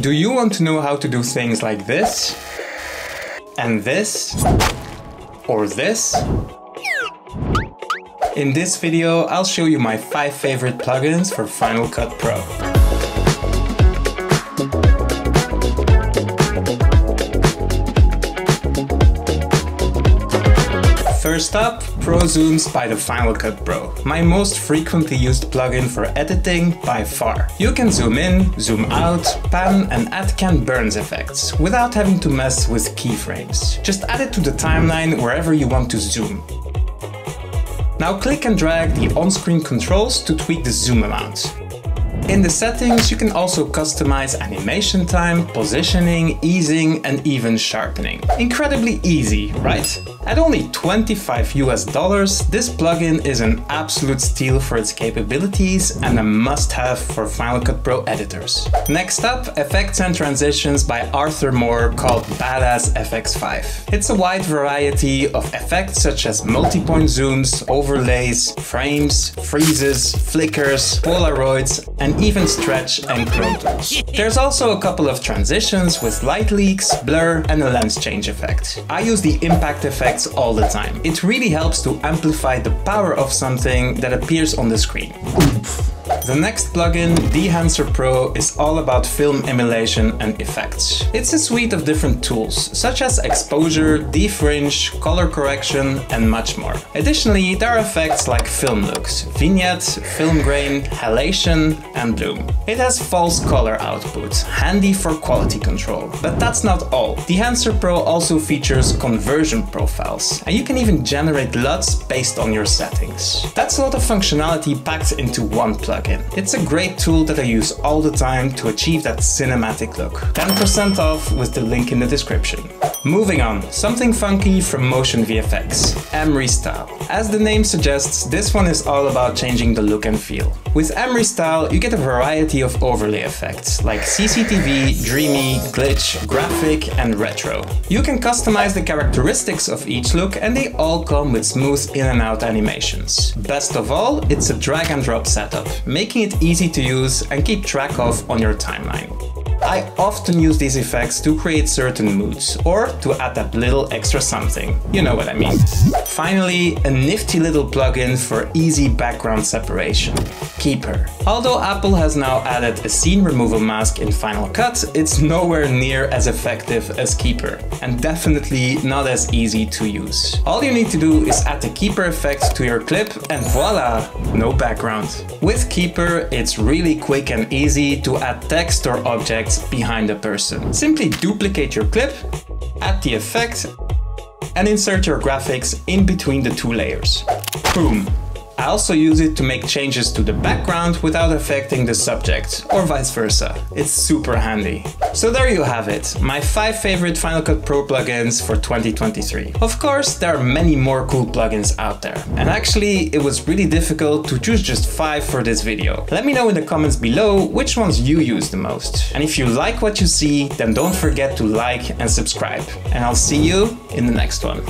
Do you want to know how to do things like this? And this? Or this? In this video, I'll show you my 5 favorite plugins for Final Cut Pro. First up, Pro Zooms by the Final Cut Bro, my most frequently used plugin for editing by far. You can zoom in, zoom out, pan and add Ken Burns effects, without having to mess with keyframes. Just add it to the timeline wherever you want to zoom. Now click and drag the on-screen controls to tweak the zoom amount. In the settings, you can also customize animation time, positioning, easing, and even sharpening. Incredibly easy, right? At only 25 US dollars, this plugin is an absolute steal for its capabilities and a must-have for Final Cut Pro editors. Next up, Effects and Transitions by Arthur Moore called Badass FX5. It's a wide variety of effects such as multi-point zooms, overlays, frames, freezes, flickers, polaroids, and even stretch and tools. There's also a couple of transitions with light leaks, blur, and a lens change effect. I use the impact effects all the time. It really helps to amplify the power of something that appears on the screen. The next plugin, Dehancer Pro, is all about film emulation and effects. It's a suite of different tools, such as exposure, defringe, color correction, and much more. Additionally, there are effects like film looks, vignette, film grain, halation, and bloom. It has false color output, handy for quality control. But that's not all. Dehancer Pro also features conversion profiles, and you can even generate LUTs based on your settings. That's a lot of functionality packed into one plugin. It's a great tool that I use all the time to achieve that cinematic look. 10% off with the link in the description. Moving on, something funky from Motion VFX, mRestyle. As the name suggests, this one is all about changing the look and feel. With mRestyle, you get a variety of overlay effects, like CCTV, dreamy, glitch, graphic, and retro. You can customize the characteristics of each look and they all come with smooth in and out animations. Best of all, it's a drag and drop setup, making it easy to use and keep track of on your timeline. I often use these effects to create certain moods, or to add that little extra something. You know what I mean. Finally, a nifty little plugin for easy background separation. Keyper. Although Apple has now added a scene removal mask in Final Cut, it's nowhere near as effective as Keyper, and definitely not as easy to use. All you need to do is add the Keyper effect to your clip and voila, no background. With Keyper, it's really quick and easy to add text or objects behind a person. Simply duplicate your clip, add the effect, and insert your graphics in between the two layers. Boom! I also use it to make changes to the background without affecting the subject, or vice versa. It's super handy. So there you have it, my 5 favorite Final Cut Pro plugins for 2023. Of course, there are many more cool plugins out there, and actually it was really difficult to choose just 5 for this video. Let me know in the comments below which ones you use the most. And if you like what you see, then don't forget to like and subscribe. And I'll see you in the next one.